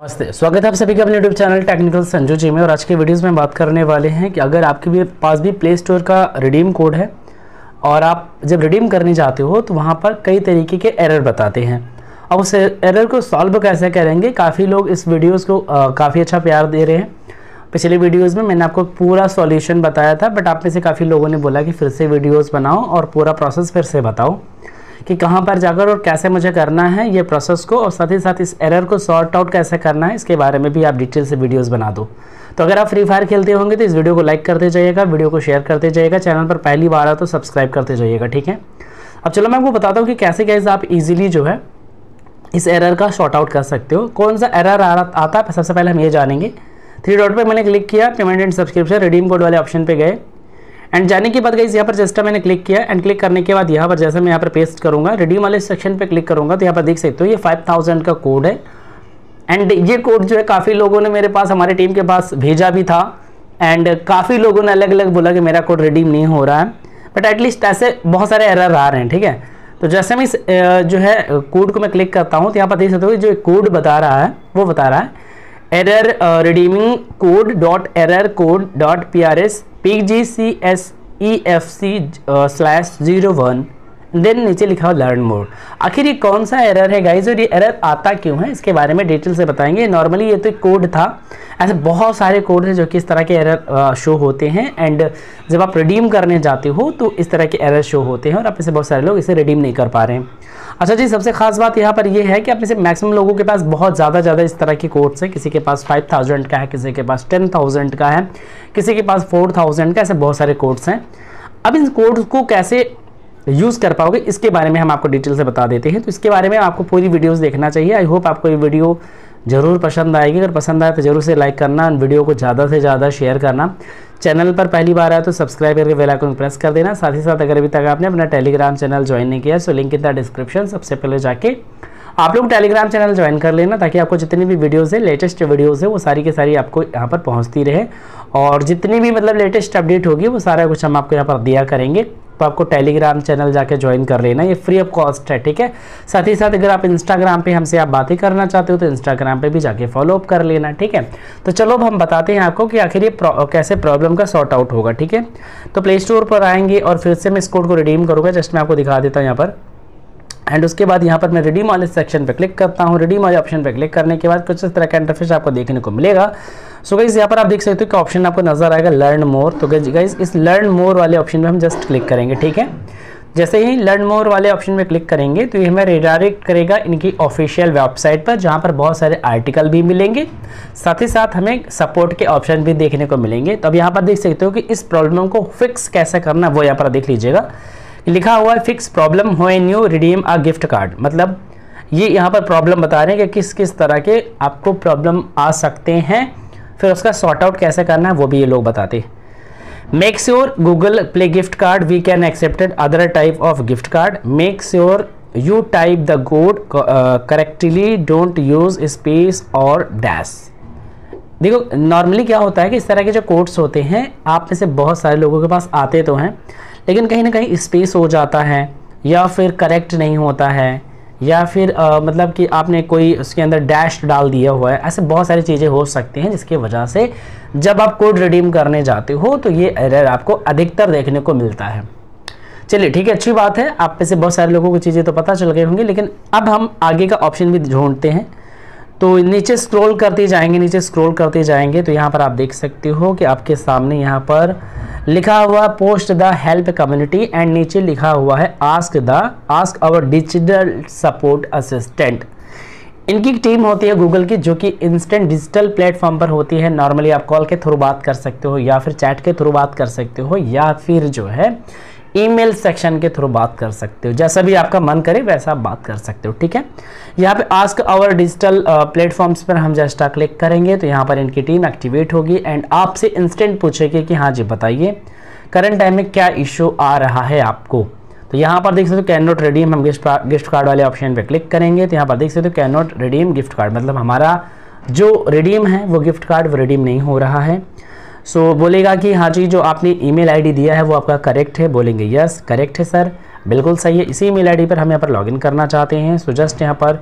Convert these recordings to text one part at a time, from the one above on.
नमस्ते, स्वागत है आप सभी का अपने YouTube channel technical Sanju ji में। और आज के वीडियोस में बात करने वाले हैं कि अगर आपके भी पास भी प्ले स्टोर का रिडीम कोड है, और आप जब रिडीम करने जाते हो तो वहाँ पर कई तरीके के एरर बताते हैं। अब उस एरर को सॉल्व कैसे करेंगे, काफ़ी लोग इस वीडियोज़ को काफ़ी अच्छा प्यार दे रहे हैं। पिछले वीडियोज़ में मैंने आपको पूरा सॉल्यूशन बताया था बट आप में से काफ़ी लोगों ने बोला कि फिर से वीडियोज़ बनाओ और पूरा प्रोसेस फिर से बताओ। कि कहाँ पर जाकर और कैसे मुझे करना है ये प्रोसेस को और साथ ही साथ इस एरर को सॉर्ट आउट कैसे करना है, इसके बारे में भी आप डिटेल से वीडियोस बना दो। तो अगर आप फ्री फायर खेलते होंगे तो इस वीडियो को लाइक करते जाइएगा वीडियो को शेयर करते जाइएगा चैनल पर पहली बार आ तो सब्सक्राइब करते जाइएगा, ठीक है? अब चलो मैं आपको बताता हूँ कि कैसे कैसे आप ईजिली जो है इस एरर का शॉर्ट आउट कर सकते हो। कौन सा एरर आता है? सबसे पहले हम ये जानेंगे। थ्री डॉट पर मैंने क्लिक किया payment and subscription redeem code वाले ऑप्शन पर गए। एंड जाने के बाद गई यहाँ पर जस्ट मैंने क्लिक किया एंड क्लिक करने के बाद यहाँ पर जैसे मैं यहाँ पर पेस्ट करूँगा रिडीम वाले सेक्शन पर क्लिक करूँगा तो यहाँ पर देख सकते हो, ये फाइव थाउज़ेंड का कोड है। एंड ये कोड जो है, काफ़ी लोगों ने मेरे पास, हमारे टीम के पास भेजा भी था। एंड काफ़ी लोगों ने अलग अलग बोला कि मेरा कोड रिडीम नहीं हो रहा है। बट एटलीस्ट ऐसे बहुत सारे एरर आ रहे हैं, ठीक है? तो जैसे मैं इस जो है कोड को मैं क्लिक करता हूँ तो यहाँ पर देख सकते हो जो कोड बता रहा है, वो बता रहा है। Error redeeming code dot error code dot P R S P G C S E F C slash zero one then नीचे लिखा हो लर्न मोड आखिर ये कौन सा एरर है? गाइज़ और ये एरर आता क्यों है? इसके बारे में डिटेल से बताएँगे। नॉर्मली ये तो कोड था। ऐसे बहुत सारे कोड हैं जो कि इस तरह के एरर शो होते हैं एंड जब आप रिडीम करने जाते हो तो इस तरह के एरर शो होते हैं और आप इसे बहुत सारे लोग इसे रिडीम नहीं कर पा रहे हैं। अच्छा जी, सबसे खास बात यहाँ पर यह है कि आप इसे मैक्सिमम लोगों के पास बहुत ज़्यादा ज़्यादा इस तरह के कोड्स हैं। किसी के पास फाइव थाउज़ेंड का है, किसी के पास टेन थाउज़ेंड का है, किसी के पास फोर थाउज़ेंड का, ऐसे बहुत सारे कोड्स हैं। अब इन कोड्स को कैसे यूज़ कर पाओगे, इसके बारे में हम आपको डिटेल से बता देते हैं। तो इसके बारे में आपको पूरी वीडियोस देखना चाहिए। आई होप आपको ये वीडियो ज़रूर पसंद आएगी। अगर पसंद आए तो ज़रूर से लाइक करना वीडियो को ज़्यादा से ज़्यादा शेयर करना। चैनल पर पहली बार आया तो सब्सक्राइब करके बेल आइकन प्रेस कर देना। साथ ही साथ अगर अभी तक आपने अपना टेलीग्राम चैनल ज्वाइन नहीं किया so link in the description सबसे पहले जाके आप लोग टेलीग्राम चैनल ज्वाइन कर लेना ताकि आपको जितनी भी वीडियोज़ है लेटेस्ट वीडियोज़ है, वो सारी की सारी आपको यहाँ पर पहुँचती रहे। और जितनी भी मतलब लेटेस्ट अपडेट होगी, वो सारा कुछ हम आपको यहाँ पर दिया करेंगे। तो आपको टेलीग्राम चैनल जाके ज्वाइन कर लेना, ये फ्री ऑफ़ कॉस्ट है, ठीक है? साथ ही साथ अगर आप इंस्टाग्राम पे हमसे आप बातें करना चाहते हो तो इंस्टाग्राम पे भी जाके फॉलोअप कर लेना, ठीक है? तो चलो अब हम बताते हैं आपको कि आखिर ये कैसे प्रॉब्लम का सॉर्ट आउट होगा, ठीक है? तो प्ले स्टोर पर आएँगे और फिर से मैं इस कोड को रिडीम करूँगा जस्ट मैं आपको दिखा देता हूँ यहाँ पर। एंड उसके बाद यहाँ पर मैं रिडीम वाले सेक्शन पर क्लिक करता हूँ। रिडीम वाले ऑप्शन पर क्लिक करने के बाद कुछ इस तरह का इंटरफेस आपको देखने को मिलेगा। सो गाइज़ यहाँ पर आप देख सकते हो कि ऑप्शन आपको नज़र आएगा लर्न मोर तो गाइज़ इस लर्न मोर वाले ऑप्शन में हम जस्ट क्लिक करेंगे, ठीक है? जैसे ही लर्न मोर वाले ऑप्शन में क्लिक करेंगे तो ये हमें रिडायरेक्ट करेगा इनकी ऑफिशियल वेबसाइट पर, जहाँ पर बहुत सारे आर्टिकल भी मिलेंगे। साथ ही साथ हमें सपोर्ट के ऑप्शन भी देखने को मिलेंगे। तो अब यहाँ पर देख सकते हो कि इस प्रॉब्लम को फिक्स कैसे करना वो यहाँ पर देख लीजिएगा। लिखा हुआ है fix problem how you redeem a gift card मतलब ये यहाँ पर प्रॉब्लम बता रहे हैं कि किस किस तरह के आपको प्रॉब्लम आ सकते हैं। फिर उसका सॉर्ट आउट कैसे करना है, वो भी ये लोग बताते हैं। Make sure Google Play gift card we can accepted other type of gift card make sure you type the code correctly don't use space or dash देखो नॉर्मली क्या होता है कि इस तरह के जो कोड्स होते हैं, आप में से बहुत सारे लोगों के पास आते तो हैं लेकिन कहीं ना कहीं स्पेस हो जाता है या फिर करेक्ट नहीं होता है या फिर आ, मतलब कि आपने कोई उसके अंदर डैश डाल दिया हुआ है ऐसे बहुत सारी चीज़ें हो सकती हैं जिसकी वजह से जब आप कोड रिडीम करने जाते हो तो ये एरर आपको अधिकतर देखने को मिलता है। चलिए ठीक है अच्छी बात है। आप में से बहुत सारे लोगों को चीज़ें तो पता चल गई होंगी लेकिन अब हम आगे का ऑप्शन भी ढूंढते हैं। तो नीचे स्क्रॉल करते जाएँगे, नीचे स्क्रॉल करते जाएँगे तो यहाँ पर आप देख सकते हो कि आपके सामने यहाँ पर लिखा हुआ post the help community and नीचे लिखा हुआ है ask the ask our digital support assistant इनकी टीम होती है गूगल की, जो कि इंस्टेंट डिजिटल प्लेटफॉर्म पर होती है। नॉर्मली आप कॉल के थ्रू बात कर सकते हो या फिर चैट के थ्रू बात कर सकते हो या फिर जो है ईमेल सेक्शन के थ्रू बात कर सकते हो। जैसा भी आपका मन करे, वैसा आप बात कर सकते हो, ठीक है? यहाँ पे आस्क आवर डिजिटल प्लेटफॉर्म्स पर हम जस्ट क्लिक करेंगे तो यहाँ पर इनकी टीम एक्टिवेट होगी। एंड आपसे इंस्टेंट पूछेगी कि हाँ जी, बताइए करंट टाइम में क्या इशू आ रहा है आपको? तो यहाँ पर देख सकते हो कैन नॉट रिडीम हम गिफ्ट गिफ्ट कार्ड वाले ऑप्शन पर क्लिक करेंगे। तो यहाँ पर देख सकते हो can not redeem gift card मतलब हमारा जो रिडीम है, वो गिफ्ट कार्ड वो रिडीम नहीं हो रहा है। सो so, बोलेगा कि हाँ जी जो आपने ईमेल आईडी दिया है वो आपका करेक्ट है। बोलेंगे यस करेक्ट है सर बिल्कुल सही है। इसी ईमेल आईडी पर हम यहाँ पर लॉगिन करना चाहते हैं। सो जस्ट यहाँ पर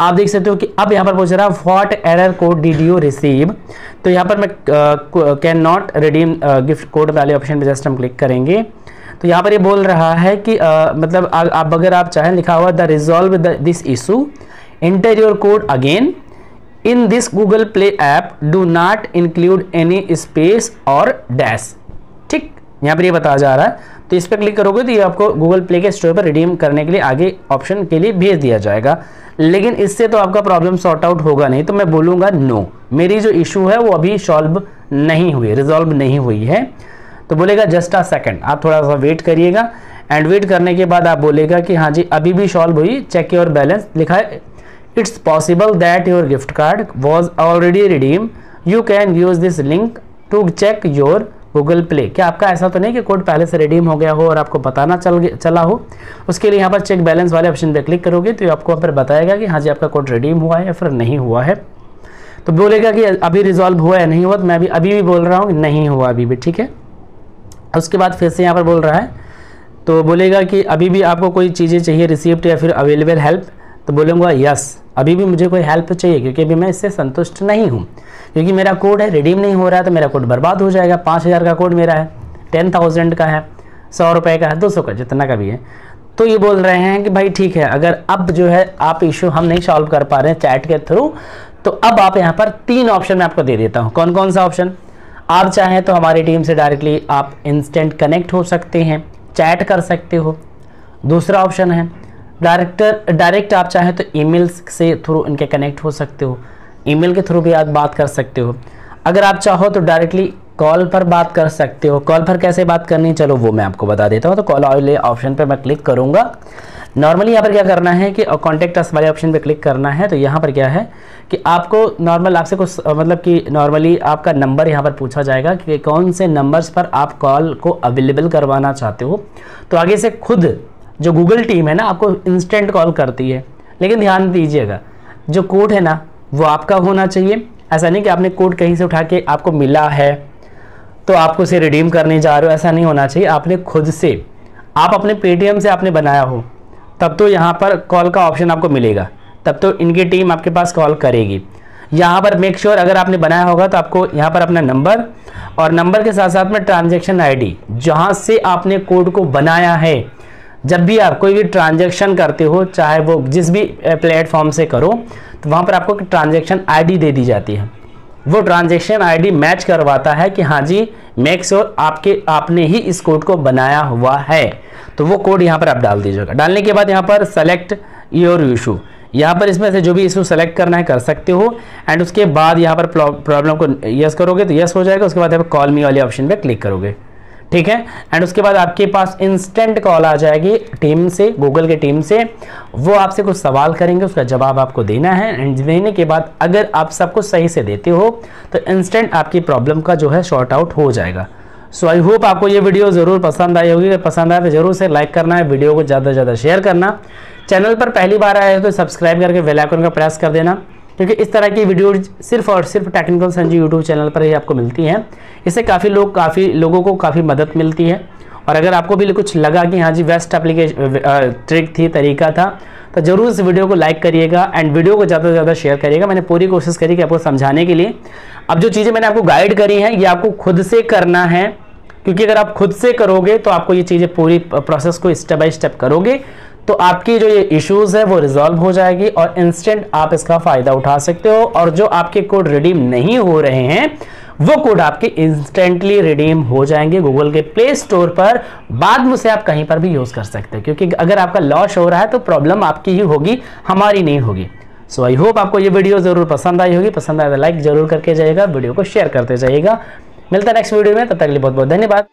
आप देख सकते हो कि अब यहाँ पर पूछ रहा है what error code did you receive तो यहाँ पर मैं can not redeem gift code वाले ऑप्शन पे जस्ट हम क्लिक करेंगे। तो यहाँ पर ये यह बोल रहा है कि uh, मतलब आप अगर आप चाहें लिखा हुआ the resolve this issue enter your code again in this Google Play app do not include any space or dash ठीक, यहाँ पर ये बताया जा रहा है। तो इस पर क्लिक करोगे तो ये आपको गूगल प्ले के स्टोर पर रिडीम करने के लिए आगे ऑप्शन के लिए भेज दिया जाएगा। लेकिन इससे तो आपका प्रॉब्लम सॉर्ट आउट होगा नहीं तो मैं बोलूँगा नो मेरी जो इशू है वो अभी सॉल्व नहीं हुई रिजॉल्व नहीं हुई है। तो बोलेगा जस्ट अ सेकंड आप थोड़ा सा वेट करिएगा। एंड वेट करने के बाद आप बोलेगा कि हाँ जी, अभी भी सॉल्व हुई चेक योर बैलेंस लिखा है it's possible that your gift card was already redeem you can use this link to check your Google Play क्या आपका ऐसा तो नहीं कि कोड पहले से रिडीम हो गया हो और आपको बताना चल चला हो? उसके लिए यहाँ पर चेक बैलेंस वाले ऑप्शन पे क्लिक करोगे तो आपको यहाँ पर बताएगा कि हाँ जी, आपका कोड रिडीम हुआ है या फिर नहीं हुआ है। तो बोलेगा कि अभी रिजॉल्व हुआ या नहीं हुआ तो मैं अभी अभी भी बोल रहा हूँ नहीं हुआ अभी भी, ठीक है? उसके बाद फिर से यहाँ पर बोल रहा है तो बोलेगा कि अभी भी आपको कोई चीज़ें चाहिए रिसिप्ट या फिर अवेलेबल हेल्प तो बोलूँगा यस अभी भी मुझे कोई हेल्प चाहिए, क्योंकि अभी मैं इससे संतुष्ट नहीं हूँ। क्योंकि मेरा कोड है रिडीम नहीं हो रहा है तो मेरा कोड बर्बाद हो जाएगा। पाँच हज़ार का कोड मेरा है टेन थाउज़ेंड का है, सौ रुपये का है, दो सौ का, जितना का भी है। तो ये बोल रहे हैं कि भाई ठीक है, अगर अब जो है आप इशू हम नहीं सॉल्व कर पा रहे हैं चैट के थ्रू तो अब आप यहाँ पर तीन ऑप्शन मैं आपको दे देता हूँ। कौन कौन सा ऑप्शन आप चाहें तो हमारी टीम से डायरेक्टली आप इंस्टेंट कनेक्ट हो सकते हैं चैट कर सकते हो। दूसरा ऑप्शन है डायरेक्टर डायरेक्ट आप चाहें तो ईमेल से थ्रू इनके कनेक्ट हो सकते हो। ईमेल के थ्रू भी आप बात कर सकते हो। अगर आप चाहो तो डायरेक्टली कॉल पर बात कर सकते हो। कॉल पर कैसे बात करनी चलो वो मैं आपको बता देता हूँ। तो कॉल वाले ऑप्शन पर मैं क्लिक करूँगा। नॉर्मली यहाँ पर क्या करना है कि कॉन्टेक्ट अस वाले ऑप्शन पे क्लिक करना है तो यहाँ पर क्या है कि आपको नॉर्मल आपसे कुछ मतलब कि नॉर्मली आपका नंबर यहाँ पर पूछा जाएगा कि कौन से नंबर्स पर आप कॉल को अवेलेबल करवाना चाहते हो। तो आगे से खुद जो गूगल टीम है ना, आपको इंस्टेंट कॉल करती है। लेकिन ध्यान दीजिएगा, जो कोड है ना, वो आपका होना चाहिए। ऐसा नहीं कि आपने कोड कहीं से उठा के आपको मिला है तो आपको उसे रिडीम करने जा रहे हो। ऐसा नहीं होना चाहिए। आपने खुद से, आप अपने पेटीएम से आपने बनाया हो, तब तो यहाँ पर कॉल का ऑप्शन आपको मिलेगा। तब तो इनकी टीम आपके पास कॉल करेगी। यहाँ पर मेक श्योर sure अगर आपने बनाया होगा तो आपको यहाँ पर अपना नंबर और नंबर के साथ साथ में ट्रांजेक्शन आईडी जहाँ से आपने कोड को बनाया है। जब भी आप कोई भी ट्रांजेक्शन करते हो, चाहे वो जिस भी प्लेटफॉर्म से करो तो वहाँ पर आपको ट्रांजेक्शन आईडी दे दी जाती है। वो ट्रांजेक्शन आईडी मैच करवाता है कि हाँ जी, मेक श्योर आपके, आपने ही इस कोड को बनाया हुआ है। तो वो कोड यहाँ पर आप डाल दीजिएगा डालने के बाद यहाँ पर सेलेक्ट योर इशू यहाँ पर इसमें से जो भी इशू सेलेक्ट करना है, कर सकते हो। एंड उसके बाद यहाँ पर प्रॉब्लम को यस करोगे तो यस हो जाएगा। उसके बाद यहाँ पर कॉल मी वाले ऑप्शन पर क्लिक करोगे। ठीक है? एंड उसके बाद आपके पास इंस्टेंट कॉल आ जाएगी टीम से गूगल के टीम से। वो आपसे कुछ सवाल करेंगे, उसका जवाब आपको देना है। एंड देने के बाद अगर आप सब कुछ सही से देते हो तो इंस्टेंट आपकी प्रॉब्लम का जो है शॉर्ट आउट हो जाएगा। सो आई होप आपको ये वीडियो ज़रूर पसंद आई होगी। अगर पसंद आए तो ज़रूर से लाइक करना है वीडियो को ज़्यादा से ज़्यादा शेयर करना। चैनल पर पहली बार आए तो सब्सक्राइब करके बेल का प्रेस कर देना। क्योंकि इस तरह की वीडियो सिर्फ़ और सिर्फ़ टेक्निकल संजय यूट्यूब चैनल पर ही आपको मिलती हैं। इससे काफ़ी लोग, काफ़ी लोगों को काफ़ी मदद मिलती है। और अगर आपको भी कुछ लगा कि हाँ जी बेस्ट एप्लीकेशन ट्रिक थी, तरीका था तो ज़रूर इस वीडियो को लाइक करिएगा एंड वीडियो को ज़्यादा से ज़्यादा शेयर करिएगा। मैंने पूरी कोशिश करी कि आपको समझाने के लिए। अब जो चीज़ें मैंने आपको गाइड करी हैं, ये आपको खुद से करना है। क्योंकि अगर आप खुद से करोगे तो आपको ये चीज़ें पूरी प्रोसेस को स्टेप बाय स्टेप करोगे। तो आपकी जो ये इश्यूज़ है, वो रिजॉल्व हो जाएगी और इंस्टेंट आप इसका फ़ायदा उठा सकते हो और जो आपके कोड रिडीम नहीं हो रहे हैं, वो कोड आपके इंस्टेंटली रिडीम हो जाएँगे गूगल के प्ले स्टोर पर। बाद में से आप कहीं पर भी यूज़ कर सकते हो, क्योंकि अगर आपका लॉस हो रहा है तो प्रॉब्लम आपकी ही होगी, हमारी नहीं होगी। सो आई होप आपको ये वीडियो ज़रूर पसंद आई होगी। पसंद आए तो लाइक ज़रूर करके जाइएगा वीडियो को शेयर करते जाइएगा। मिलता है नेक्स्ट वीडियो में, तब तो तक लिए बहुत बहुत धन्यवाद।